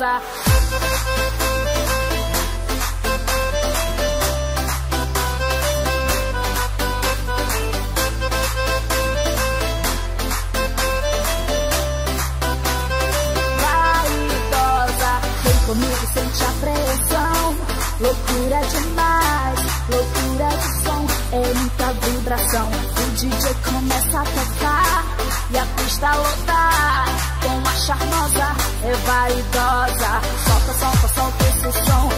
dançar. comigo sente a pressão. Loucura demais, loucura de som. É muita vibração. O DJ começa a tocar E a pista lotar Com a charmosa é vaidosa. Solta, solta, solta esse som,